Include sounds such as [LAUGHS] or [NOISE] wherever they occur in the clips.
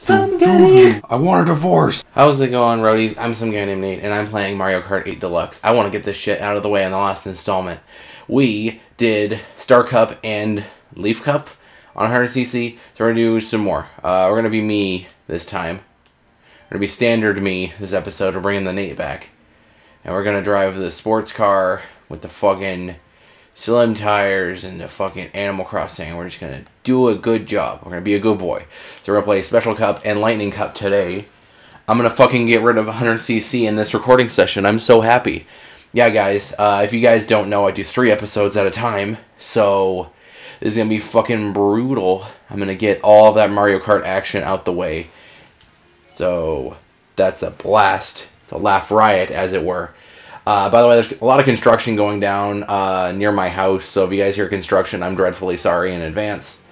Some guy I want a divorce. How's it going, roadies? I'm some guy named Nate, and I'm playing Mario Kart 8 Deluxe. I want to get this shit out of the way in the last installment. We did Star Cup and Leaf Cup on 100cc, so we're gonna do some more. Uh, we're gonna be me this time. We're gonna be standard me this episode. We're bringing the Nate back, and we're gonna drive the sports car with the fucking slim tires and the fucking Animal Crossing. We're just gonna do a good job. We're gonna be a good boy. So we're gonna play Special Cup and Lightning Cup today. I'm gonna fucking get rid of 100cc in this recording session. I'm so happy. Yeah, guys. Uh, if you guys don't know, I do three episodes at a time. So this is gonna be fucking brutal. I'm gonna get all that Mario Kart action out the way. So that's a blast. It's a laugh riot, as it were. Uh, by the way, there's a lot of construction going down uh, near my house, so if you guys hear construction, I'm dreadfully sorry in advance.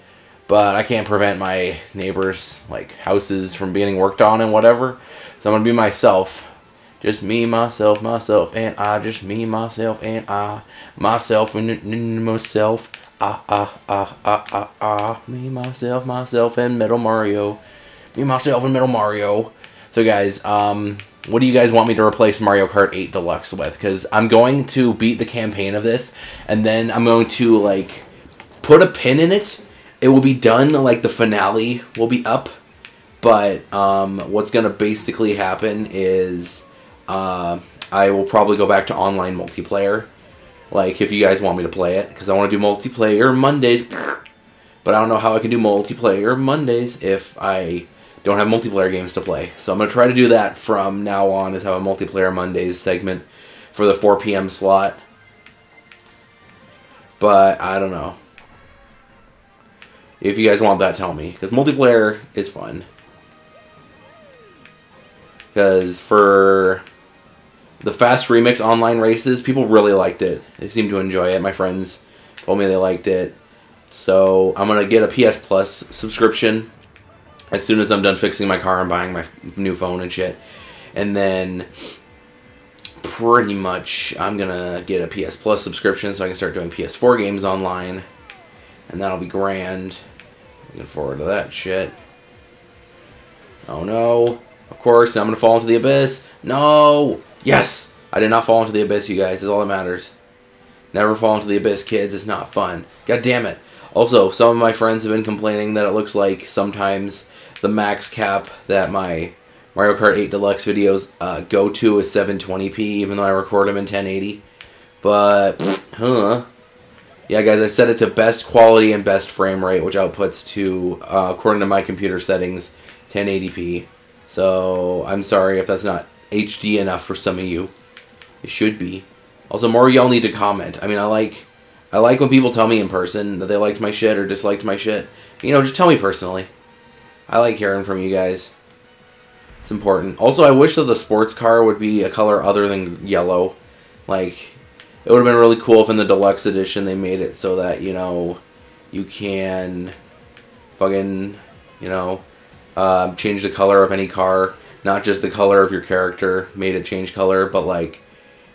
But I can't prevent my neighbors' like houses from being worked on and whatever. So I'm gonna be myself, just me, myself, myself, and I, just me, myself, and I, myself, and myself. Ah ah ah ah ah ah, me, myself, myself, and Metal Mario, me, myself, and Metal Mario. So guys, um, what do you guys want me to replace Mario Kart 8 Deluxe with? Because I'm going to beat the campaign of this, and then I'm going to, like, put a pin in it. It will be done, like, the finale will be up. But um, what's going to basically happen is uh, I will probably go back to online multiplayer. Like, if you guys want me to play it. Because I want to do multiplayer Mondays. But I don't know how I can do multiplayer Mondays if I don't have multiplayer games to play. So I'm going to try to do that from now on is have a multiplayer Mondays segment for the 4 p.m. slot. But I don't know. If you guys want that, tell me. Because multiplayer is fun. Because for the Fast Remix online races, people really liked it. They seemed to enjoy it. My friends told me they liked it. So I'm going to get a PS Plus subscription as soon as I'm done fixing my car and buying my new phone and shit. And then pretty much I'm gonna get a PS Plus subscription so I can start doing PS4 games online. And that'll be grand. Looking forward to that shit. Oh no. Of course, I'm gonna fall into the abyss. No! Yes! I did not fall into the abyss, you guys. Is all that matters. Never fall into the abyss, kids. It's not fun. God damn it. Also, some of my friends have been complaining that it looks like sometimes the max cap that my Mario Kart 8 Deluxe videos uh, go to is 720p, even though I record them in 1080. But, huh. Yeah, guys, I set it to best quality and best frame rate, which outputs to, uh, according to my computer settings, 1080p. So, I'm sorry if that's not HD enough for some of you. It should be. Also, more y'all need to comment. I mean, I like... I like when people tell me in person that they liked my shit or disliked my shit. You know, just tell me personally. I like hearing from you guys. It's important. Also, I wish that the sports car would be a color other than yellow. Like, it would have been really cool if in the deluxe edition they made it so that, you know, you can fucking, you know, uh, change the color of any car. Not just the color of your character made it change color, but like,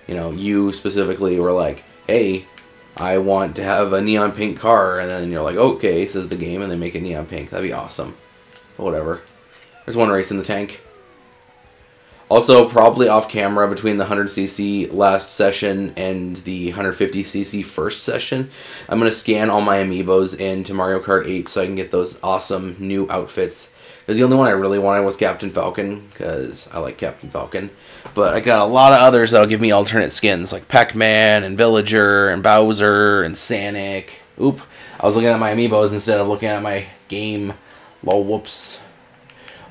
you know, you specifically were like, hey, I want to have a neon pink car, and then you're like, okay, says the game, and they make it neon pink. That'd be awesome. Whatever. There's one race in the tank. Also, probably off camera between the 100cc last session and the 150cc first session, I'm going to scan all my amiibos into Mario Kart 8 so I can get those awesome new outfits. Because the only one I really wanted was Captain Falcon, because I like Captain Falcon. But I got a lot of others that'll give me alternate skins, like Pac-Man and Villager and Bowser and Sonic. Oop, I was looking at my amiibos instead of looking at my game. Lol, whoops.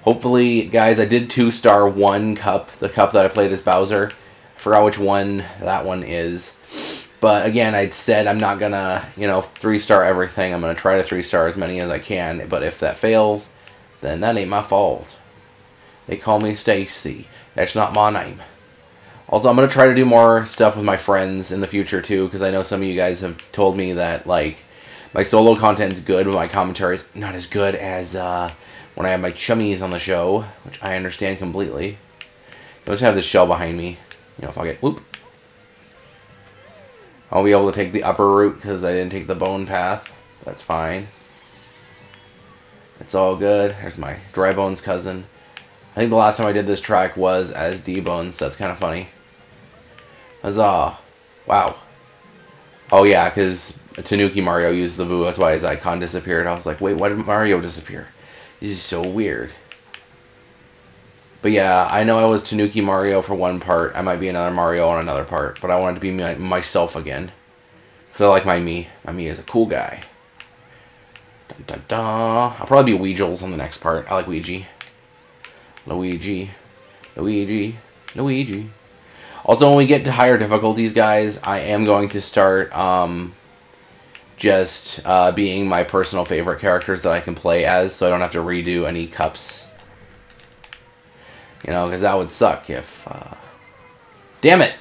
Hopefully, guys, I did two-star one cup, the cup that I played as Bowser. I forgot which one that one is. But again, I said I'm not gonna, you know, three-star everything. I'm gonna try to three-star as many as I can. But if that fails, then that ain't my fault. They call me Stacy. That's not my name. Also, I'm going to try to do more stuff with my friends in the future, too, because I know some of you guys have told me that, like, my solo content's good, but my commentary's not as good as, uh, when I have my chummies on the show, which I understand completely. Don't have this shell behind me. You know, fuck it. Whoop. I'll be able to take the upper route because I didn't take the bone path. That's fine. It's all good. There's my Dry Bones cousin. I think the last time I did this track was as D-Bones. So that's kind of funny. Huzzah. Wow. Oh, yeah, because Tanuki Mario used the boo. That's why his icon disappeared. I was like, wait, why did Mario disappear? This is so weird. But yeah, I know I was Tanuki Mario for one part. I might be another Mario on another part. But I wanted to be my, myself again. Because I like my me. My me is a cool guy. Dun, dun, dun. I'll probably be Weejles on the next part. I like Luigi. Luigi. Luigi. Luigi. Also, when we get to higher difficulties, guys, I am going to start um, just uh, being my personal favorite characters that I can play as, so I don't have to redo any cups. You know, because that would suck if... Uh... Damn it!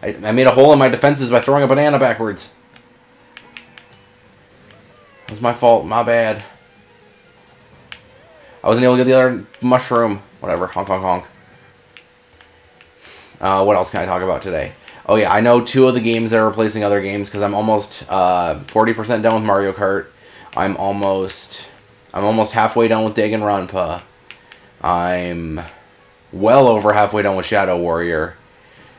I, I made a hole in my defenses by throwing a banana backwards. It was my fault. My bad. I wasn't able to get the other mushroom. Whatever. Honk, honk, honk. Uh, what else can I talk about today? Oh yeah, I know two of the games that are replacing other games because I'm almost 40% uh, done with Mario Kart. I'm almost I'm almost halfway done with Danganronpa. I'm well over halfway done with Shadow Warrior.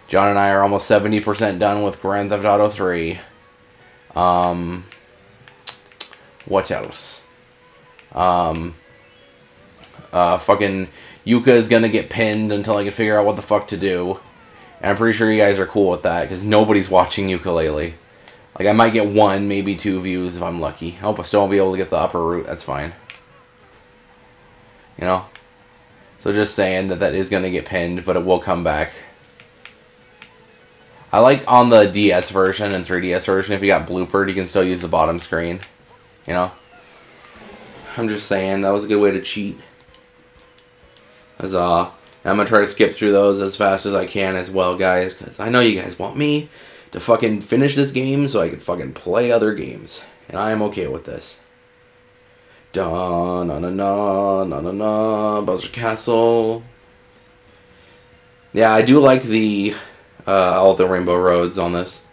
John and I are almost 70% done with Grand Theft Auto 3. Um, what else? Um, uh, fucking Yooka is gonna get pinned until I can figure out what the fuck to do. And I'm pretty sure you guys are cool with that because nobody's watching Yooka-Laylee. Like, I might get one, maybe two views if I'm lucky. I hope I still won't be able to get the upper route. That's fine. You know? So just saying that that is going to get pinned, but it will come back. I like on the DS version and 3DS version, if you got bloopered, you can still use the bottom screen. You know? I'm just saying, that was a good way to cheat. Huzzah. I'm going to try to skip through those as fast as I can as well, guys, because I know you guys want me to fucking finish this game so I can fucking play other games. And I am okay with this. Da na na na na na na Bowser Castle. Yeah, I do like the uh, all the Rainbow Roads on this.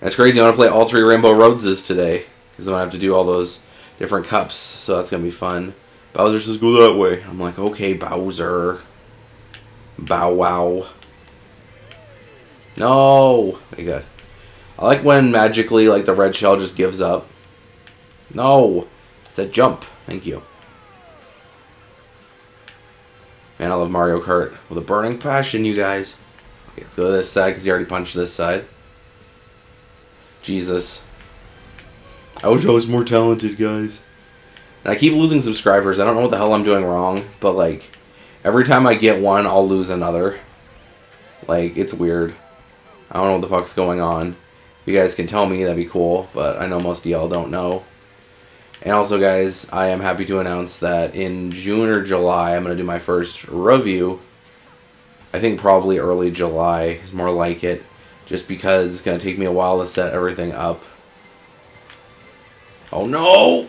And it's crazy. I want to play all three Rainbow Roadses today because I'm gonna have to do all those different cups, so that's gonna be fun. Bowser says go that way. I'm like, okay, Bowser. Bow wow. No! Okay, good. I like when magically, like, the red shell just gives up. No! It's a jump. Thank you. Man, I love Mario Kart with a burning passion, you guys. Okay, let's go to this side because he already punched this side. Jesus. I wish I was more talented, guys. And I keep losing subscribers. I don't know what the hell I'm doing wrong, but like every time I get one, I'll lose another. Like it's weird. I don't know what the fuck's going on. If you guys can tell me, that'd be cool, but I know most of y'all don't know. And also, guys, I am happy to announce that in June or July, I'm going to do my first review. I think probably early July is more like it, just because it's going to take me a while to set everything up. Oh no!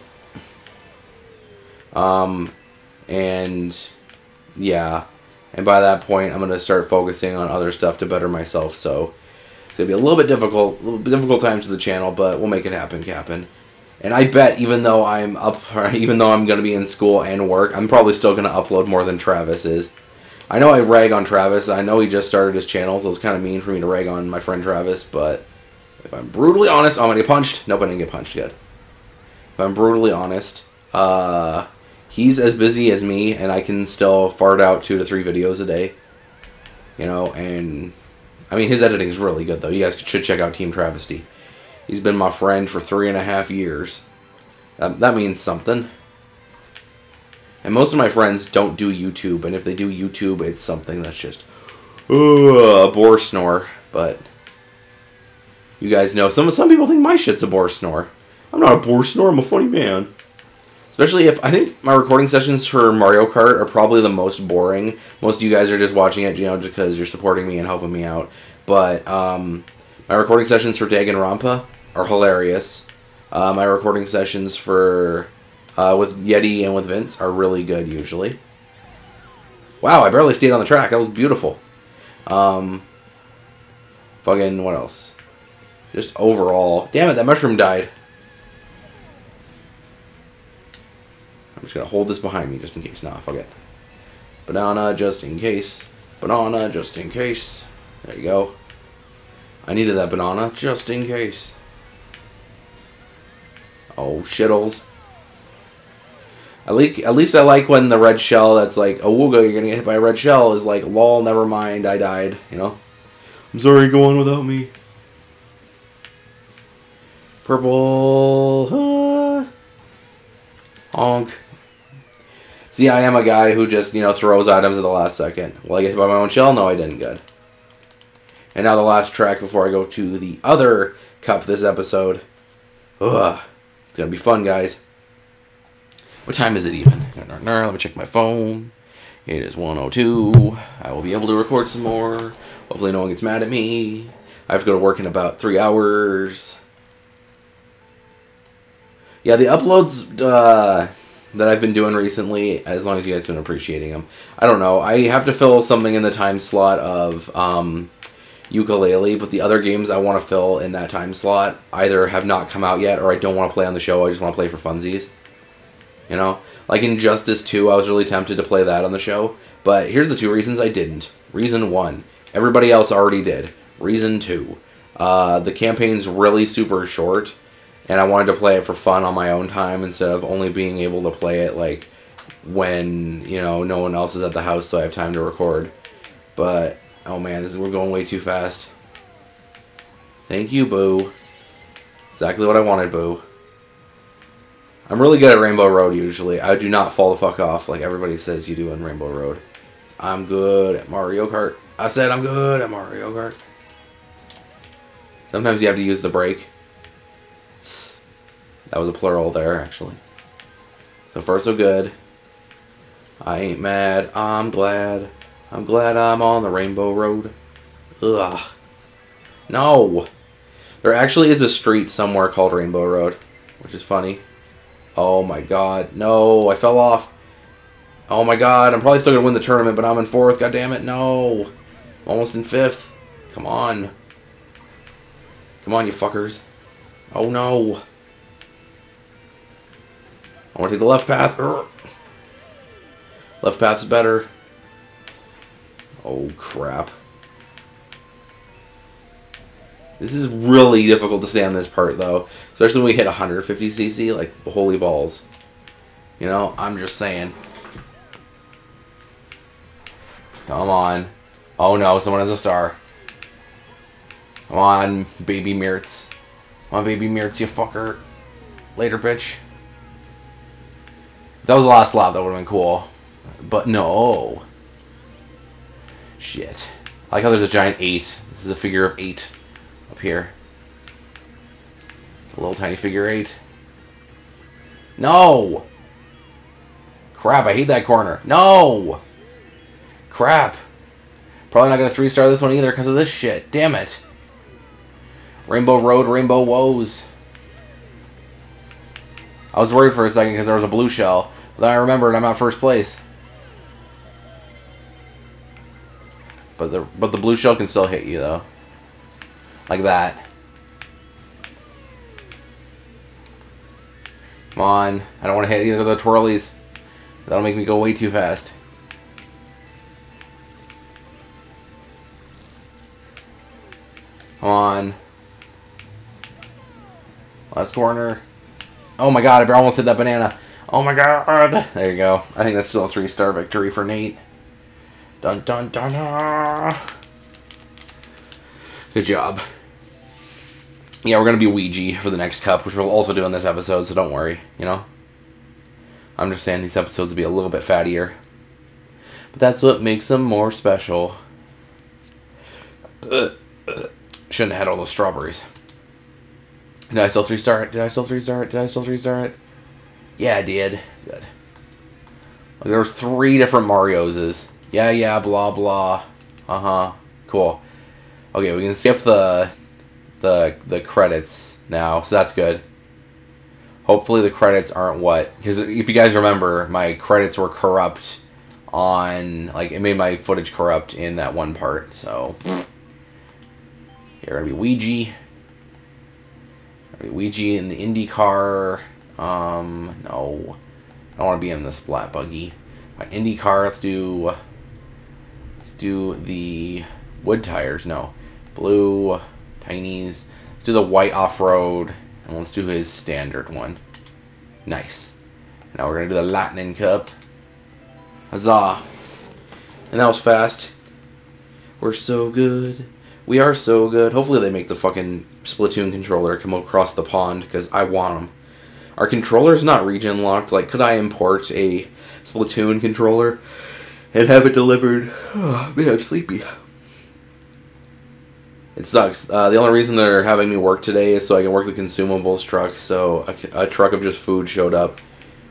Um, and yeah, and by that point, I'm gonna start focusing on other stuff to better myself. So it's gonna be a little bit difficult, a little bit difficult times to the channel, but we'll make it happen, Captain. And I bet even though I'm up, [LAUGHS] even though I'm gonna be in school and work, I'm probably still gonna upload more than Travis is. I know I rag on Travis. I know he just started his channel, so it's kind of mean for me to rag on my friend Travis. But if I'm brutally honest, I'm gonna get punched. Nope, I didn't get punched yet. If I'm brutally honest, uh, he's as busy as me, and I can still fart out two to three videos a day. You know, and I mean, his editing is really good, though. You guys should check out Team Travesty. He's been my friend for three and a half years. Um, that means something. And most of my friends don't do YouTube, and if they do YouTube, it's something that's just uh, a bore snore. But you guys know some some people think my shit's a bore snore. I'm not a bore snore. I'm a funny man. Especially if I think my recording sessions for Mario Kart are probably the most boring. Most of you guys are just watching it, you know, just because you're supporting me and helping me out. But um, my recording sessions for Danganronpa are hilarious. Uh, my recording sessions for uh, with Yeti and with Vince are really good usually. Wow, I barely stayed on the track. That was beautiful. Um, fucking what else? Just overall, damn it, that mushroom died. Just gonna hold this behind me just in case. Nah, fuck it. Banana just in case. Banana just in case. There you go. I needed that banana just in case. Oh, shittles. At least, at least I like when the red shell that's like, oh, Wooga, you're gonna get hit by a red shell is like, lol, never mind, I died, you know? I'm sorry, go on without me. Purple. Uh, honk. See, I am a guy who just, you know, throws items at the last second. Will I get hit by my own shell? No, I didn't. Good. And now the last track before I go to the other cup this episode. Ugh. It's going to be fun, guys. What time is it even? Let me check my phone. It is 102. I will be able to record some more. Hopefully no one gets mad at me. I have to go to work in about three hours. Yeah, the uploads uh, that I've been doing recently, as long as you guys have been appreciating them, I don't know. I have to fill something in the time slot of um, Yooka-Laylee, but the other games I want to fill in that time slot either have not come out yet or I don't want to play on the show. I just want to play for funsies. You know? Like Injustice 2, I was really tempted to play that on the show. But here's the two reasons I didn't. Reason one, everybody else already did. Reason two, uh, the campaign's really super short, and I wanted to play it for fun on my own time instead of only being able to play it like when you know no one else is at the house, so I have time to record. But oh man, this is, we're going way too fast. Thank you, Boo. Exactly what I wanted, Boo. I'm really good at Rainbow Road usually. I do not fall the fuck off like everybody says you do in Rainbow Road. I'm good at Mario Kart. I said I'm good at Mario Kart. Sometimes you have to use the brake. That was a plural there, actually. So far, so good. I ain't mad. I'm glad. I'm glad I'm on the Rainbow Road. Ugh. No. There actually is a street somewhere called Rainbow Road, which is funny. Oh my god. No, I fell off. Oh my god, I'm probably still going to win the tournament, but I'm in fourth. God damn it, no. I'm almost in fifth. Come on. Come on, you fuckers. Oh no. I want to take the left path. Left path's better. Oh crap. This is really difficult to stay on this part, though. Especially when we hit 150cc, like, holy balls. You know, I'm just saying. Come on. Oh no, someone has a star. Come on, baby Mirts. On, baby Mirts, you fucker. Later, bitch. If that was the last lap, that would have been cool. But no. Shit. I like how there's a giant 8. This is a figure of 8 up here. A little tiny figure eight. No! Crap, I hate that corner. No! Crap. Probably not going to three-star this one either because of this shit. Damn it. Rainbow Road, Rainbow Woes. I was worried for a second because there was a blue shell. But I remembered I'm at first place. But the but the blue shell can still hit you though. Like that. Come on. I don't want to hit either of the twirlies. That'll make me go way too fast. Come on. Last corner. Oh my god, I almost hit that banana. Oh my god. There you go. I think that's still a three-star victory for Nate. Dun dun dun. Good job. Yeah, we're going to be Ouija for the next cup, which we'll also do in this episode, so don't worry, you know? I'm just saying these episodes will be a little bit fattier. But that's what makes them more special. Shouldn't have had all those strawberries. Did I still three star it? Did I still three star it? Did I still three star it? Yeah, I did. Good. There was three different Marioses. Yeah, yeah, blah, blah. Uh-huh. Cool. Okay, we can skip the the the credits now, so that's good. Hopefully the credits aren't what because if you guys remember, my credits were corrupt on like it made my footage corrupt in that one part. So here gonna be Ouija. Ouija in the IndyCar. Um, no. I don't want to be in this black buggy. My Indy car. Let's do. Let's do the wood tires. No, blue tiny's. Let's do the white off road, and let's do his standard one. Nice. Now we're gonna do the Lightning Cup. Huzzah! And that was fast. We're so good. We are so good. Hopefully they make the fucking Splatoon controller come across the pond because I want them. Our controller's not region locked. Like, could I import a Splatoon controller and have it delivered? Oh, [SIGHS] man, I'm sleepy. It sucks. Uh, the only reason they're having me work today is so I can work the consumables truck. So a, a truck of just food showed up,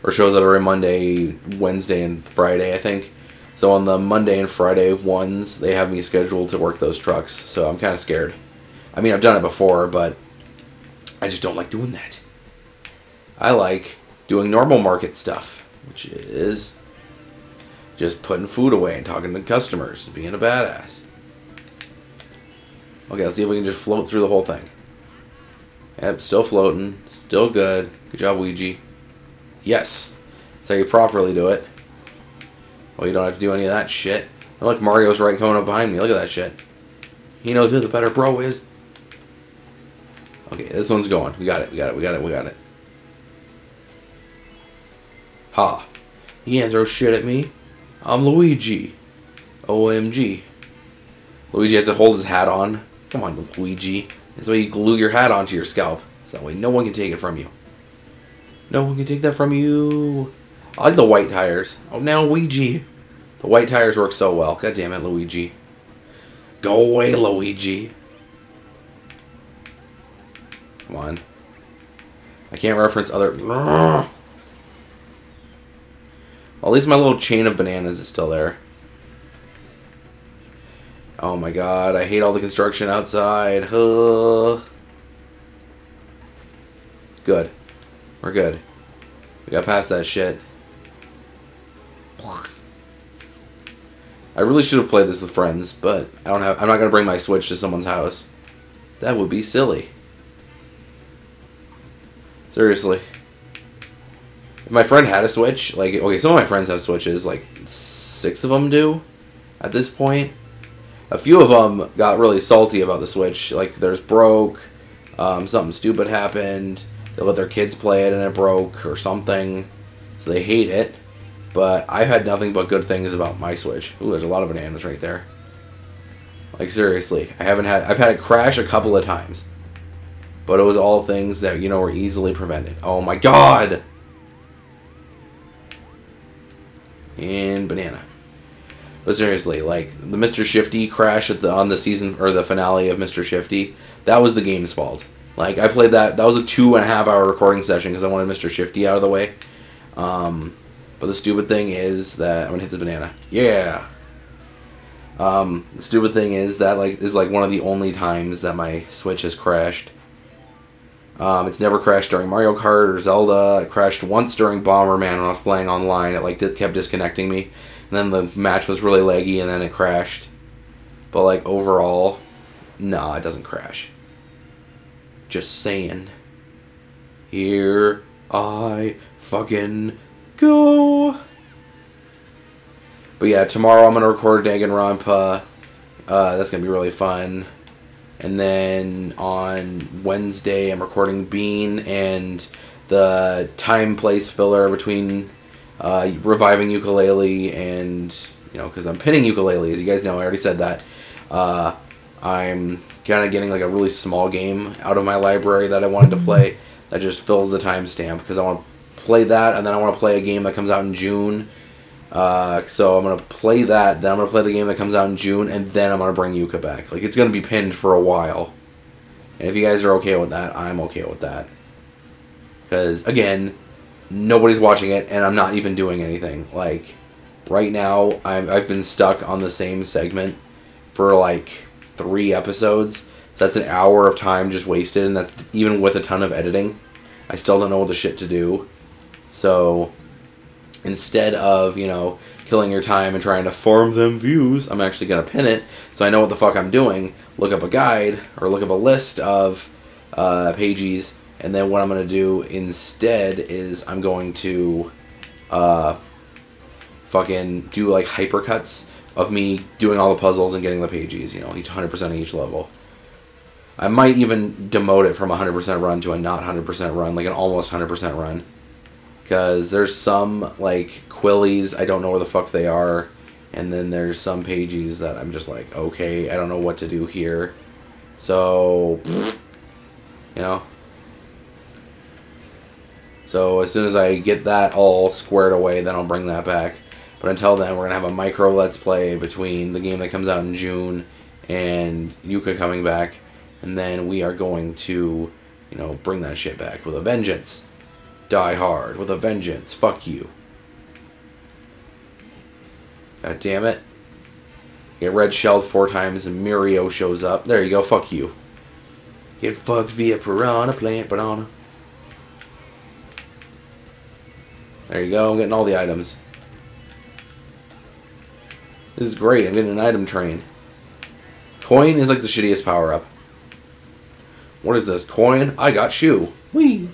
or shows up every Monday, Wednesday, and Friday, I think. So on the Monday and Friday ones, they have me scheduled to work those trucks. So I'm kind of scared. I mean, I've done it before, but I just don't like doing that. I like doing normal market stuff, which is just putting food away and talking to customers and being a badass. Okay, let's see if we can just float through the whole thing. Yep, still floating. Still good. Good job, Ouija. Yes. That's how you properly do it. Well, you don't have to do any of that shit. Look, Mario's right coming up behind me. Look at that shit. He knows who the better bro is. Okay, this one's going. We got it. We got it. We got it. We got it. Ha. You can't throw shit at me. I'm Luigi. OMG. Luigi has to hold his hat on. Come on, Luigi. That's why you glue your hat onto your scalp. So that way no one can take it from you. No one can take that from you. I like the white tires. Oh, now Luigi. The white tires work so well. God damn it, Luigi. Go away, Luigi. Come on. I can't reference other... Well, at least my little chain of bananas is still there. Oh my god, I hate all the construction outside. Huh. Good. We're good. We got past that shit. I really should have played this with friends, but I don't have I'm not gonna bring my Switch to someone's house. That would be silly. Seriously. If my friend had a Switch, like okay, some of my friends have Switches, like six of them do at this point a few of them got really salty about the Switch. Like, there's broke, um, something stupid happened, they let their kids play it and it broke or something, so they hate it. But I've had nothing but good things about my Switch. Ooh, there's a lot of bananas right there. Like seriously, I haven't had I've had it crash a couple of times. But it was all things that, you know, were easily prevented. Oh my god! And banana. But seriously, like the Mr. Shifty crash at the on the season or the finale of Mr. Shifty, that was the game's fault. Like I played that. That was a two and a half hour recording session because I wanted Mr. Shifty out of the way. Um, but the stupid thing is that I'm gonna hit the banana. Yeah. Um, the stupid thing is that like is like one of the only times that my Switch has crashed. Um, it's never crashed during Mario Kart or Zelda. It crashed once during Bomberman when I was playing online. It like did, kept disconnecting me. And then the match was really laggy and then it crashed. But like overall, nah, it doesn't crash. Just saying. Here I fucking go. But yeah, tomorrow I'm gonna record Danganronpa. Uh, that's gonna be really fun. And then on Wednesday I'm recording Bean and the time place filler between uh, reviving Yooka-Laylee and you know because I'm pinning Yooka-Laylee as you guys know I already said that. Uh, I'm kind of getting like a really small game out of my library that I wanted to play that just fills the timestamp because I want to play that and then I want to play a game that comes out in June uh, so I'm gonna play that then I'm gonna play the game that comes out in June and then I'm gonna bring Yooka back like it's gonna be pinned for a while and if you guys are okay with that I'm okay with that because again nobody's watching it, and I'm not even doing anything. Like, right now, I'm, I've been stuck on the same segment for like three episodes. So that's an hour of time just wasted, and that's even with a ton of editing. I still don't know what the shit to do. So instead of, you know, killing your time and trying to farm them views, I'm actually going to pin it so I know what the fuck I'm doing. Look up a guide or look up a list of uh, pages and then what I'm going to do instead is I'm going to uh, fucking do like hypercuts of me doing all the puzzles and getting the pages. You know, each hundred percent of each level. I might even demote it from hundred percent run to a not hundred percent run, like an almost hundred percent run. Because there's some like quillies I don't know where the fuck they are, and then there's some pages that I'm just like, okay, I don't know what to do here. So, you know. So as soon as I get that all squared away, then I'll bring that back. But until then, we're gonna have a micro let's play between the game that comes out in June and Yooka coming back, and then we are going to, you know, bring that shit back with a vengeance. Die hard with a vengeance. Fuck you. God damn it. Get red shelled four times and Mirio shows up. There you go. Fuck you. Get fucked via piranha plant banana. There you go. I'm getting all the items. This is great. I'm getting an item train. Coin is like the shittiest power up. What is this? Coin? I got shoe. Whee!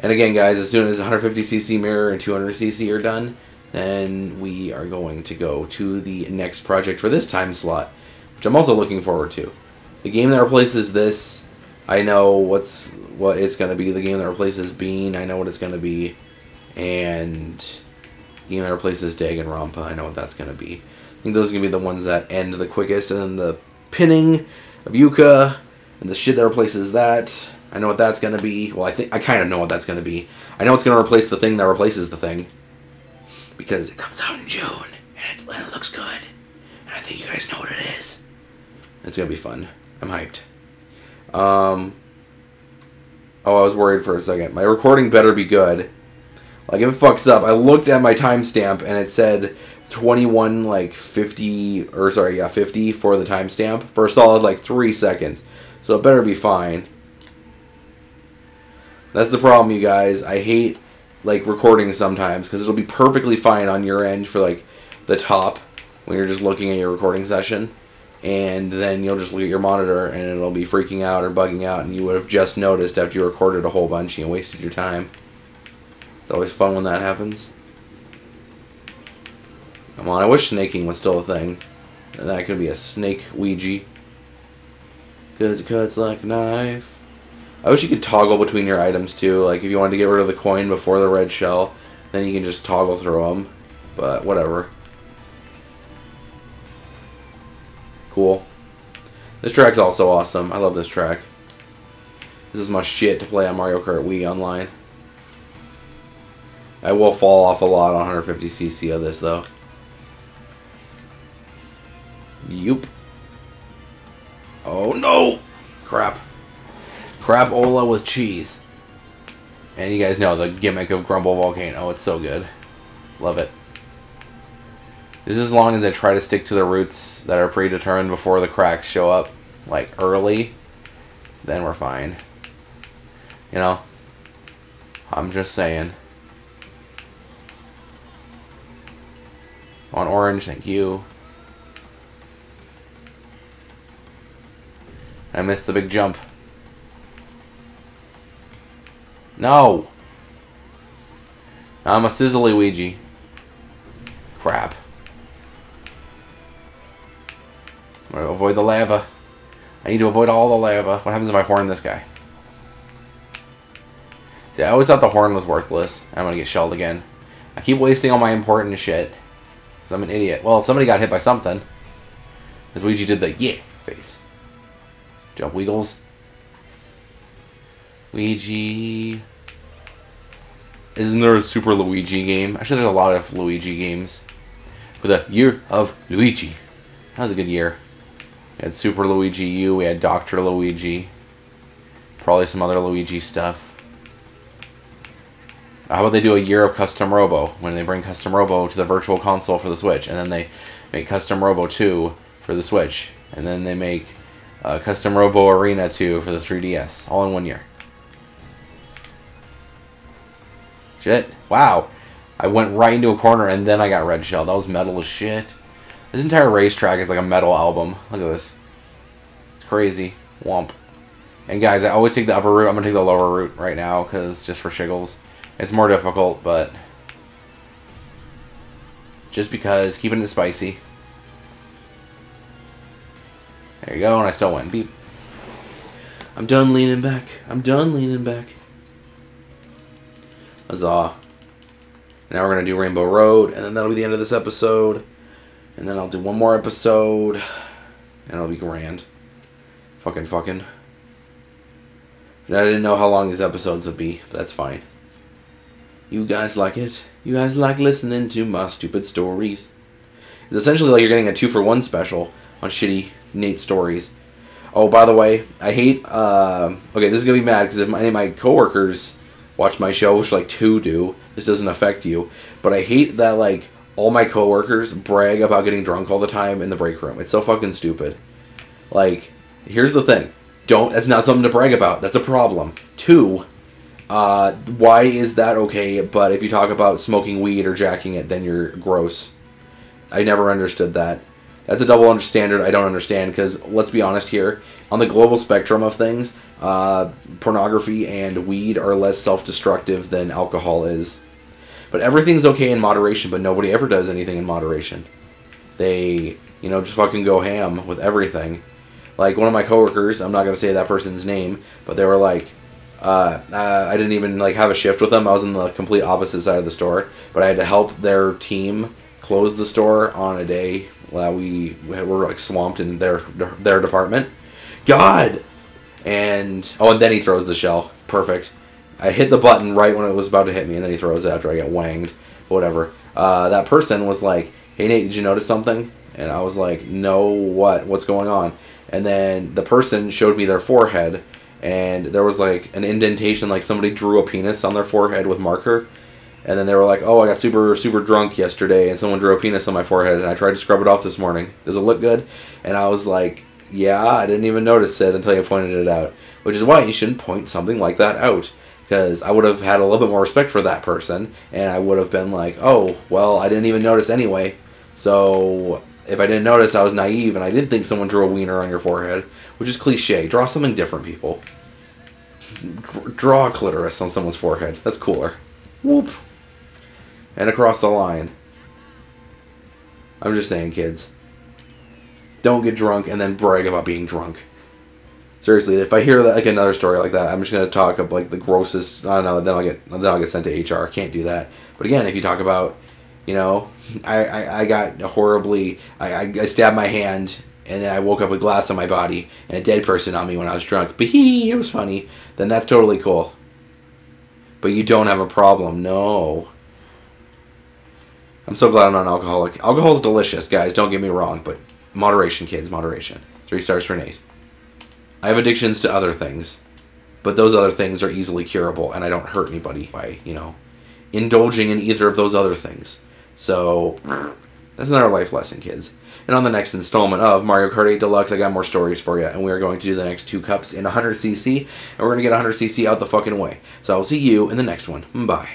And again, guys, as soon as 150cc mirror and 200cc are done, then we are going to go to the next project for this time slot, which I'm also looking forward to. The game that replaces this, I know what's what it's going to be. The game that replaces Bean, I know what it's going to be. And the game that replaces Danganronpa, I know what that's going to be. I think those are going to be the ones that end the quickest. And then the pinning of Yooka and the shit that replaces that. I know what that's going to be. Well, I think I kind of know what that's going to be. I know it's going to replace the thing that replaces the thing. Because it comes out in June. And, and it looks good. And I think you guys know what it is. It's going to be fun. I'm hyped. Um, oh, I was worried for a second. My recording better be good. Like, if it fucks up, I looked at my timestamp and it said 21, like, 50, or sorry, yeah, 50 for the timestamp for a solid, like, three seconds. So it better be fine. That's the problem, you guys. I hate, like, recording sometimes because it'll be perfectly fine on your end for, like, the top when you're just looking at your recording session and then you'll just look at your monitor and it'll be freaking out or bugging out and you would have just noticed after you recorded a whole bunch and you wasted your time. It's always fun when that happens. Come on, I wish snaking was still a thing. And that could be a snake Ouija. Cause it cuts like a knife. I wish you could toggle between your items too. Like if you wanted to get rid of the coin before the red shell, then you can just toggle through them. But whatever. Cool. This track's also awesome. I love this track. This is my shit to play on Mario Kart Wii online. I will fall off a lot on 150cc of this though. Yup. Oh no! Crap. Crap Ola with cheese. And you guys know the gimmick of Grumble Volcano. It's so good. Love it. Just as long as I try to stick to the routes that are predetermined before the cracks show up, like early, then we're fine. You know? I'm just saying. On orange, thank you. I missed the big jump. No! I'm a sizzly Ouija. Crap. I'm gonna avoid the lava. I need to avoid all the lava. What happens if I horn this guy? See, I always thought the horn was worthless. I'm gonna get shelled again. I keep wasting all my important shit. Because I'm an idiot. Well, somebody got hit by something. Because Luigi did the yeah face. Jump Wiggles. Luigi. Isn't there a Super Luigi game? Actually, there's a lot of Luigi games. For the Year of Luigi. That was a good year. We had Super Luigi U, we had Dr. Luigi. Probably some other Luigi stuff. How about they do a year of Custom Robo, when they bring Custom Robo to the Virtual Console for the Switch, and then they make Custom Robo 2 for the Switch, and then they make uh, Custom Robo Arena 2 for the 3DS, all in one year. Shit. Wow. I went right into a corner and then I got red shell. That was metal as shit. This entire racetrack is like a metal album. Look at this. It's crazy. Womp. And guys, I always take the upper route. I'm going to take the lower route right now because just for shiggles. It's more difficult, but just because keeping it spicy. There you go, and I still went beep. I'm done leaning back. I'm done leaning back. Huzzah. Now we're going to do Rainbow Road, and then that'll be the end of this episode. And then I'll do one more episode, and it'll be grand. Fucking fucking. And I didn't know how long these episodes would be, but that's fine. You guys like it. You guys like listening to my stupid stories. It's essentially like you're getting a two for one special on shitty Nate stories. Oh, by the way, I hate. Uh, okay, this is gonna be mad because if any of my coworkers watch my show, which like two do, this doesn't affect you. But I hate that like all my coworkers brag about getting drunk all the time in the break room. It's so fucking stupid. Like, here's the thing. Don't. That's not something to brag about. That's a problem. Two. Uh, why is that okay? But if you talk about smoking weed or jacking it, then you're gross. I never understood that. That's a double understandard I don't understand because let's be honest here. On the global spectrum of things, uh, pornography and weed are less self destructive than alcohol is. But everything's okay in moderation, but nobody ever does anything in moderation. They, you know, just fucking go ham with everything. Like one of my coworkers, I'm not gonna say that person's name, but they were like, uh, uh, I didn't even like have a shift with them. I was in the complete opposite side of the store, but I had to help their team close the store on a day while we were like swamped in their their department. God, and oh, and then he throws the shell. Perfect. I hit the button right when it was about to hit me, and then he throws it after I get wanged. Whatever. Uh, that person was like, "Hey Nate, did you notice something?" And I was like, "No, what? What's going on?" And then the person showed me their forehead, and there was like an indentation, like somebody drew a penis on their forehead with marker. And then they were like, "Oh, I got super super drunk yesterday, and someone drew a penis on my forehead, and I tried to scrub it off this morning. Does it look good?" And I was like, "Yeah, I didn't even notice it until you pointed it out." Which is why you shouldn't point something like that out, because I would have had a little bit more respect for that person, and I would have been like, "Oh, well, I didn't even notice anyway." So if I didn't notice, I was naive, and I didn't think someone drew a wiener on your forehead, which is cliche. Draw something different, people. Draw a clitoris on someone's forehead. That's cooler. Whoop and across the line. I'm just saying, kids. Don't get drunk and then brag about being drunk. Seriously, if I hear that, like another story like that, I'm just gonna talk of like the grossest. I don't know. Then I'll get then I'll get sent to HR. Can't do that. But again, if you talk about, you know, I I, I got horribly. I, I I stabbed my hand and then I woke up with glass on my body and a dead person on me when I was drunk. But [LAUGHS] he, it was funny. Then that's totally cool. But you don't have a problem. No. I'm so glad I'm not an alcoholic. Alcohol's delicious, guys. Don't get me wrong, but moderation, kids, moderation. Three stars for Nate. I have addictions to other things, but those other things are easily curable, and I don't hurt anybody by, you know, indulging in either of those other things. So, that's another life lesson, kids. And on the next installment of Mario Kart 8 Deluxe, I got more stories for you, and we are going to do the next two cups in 100cc, and we're going to get 100cc out the fucking way. So I will see you in the next one. Bye.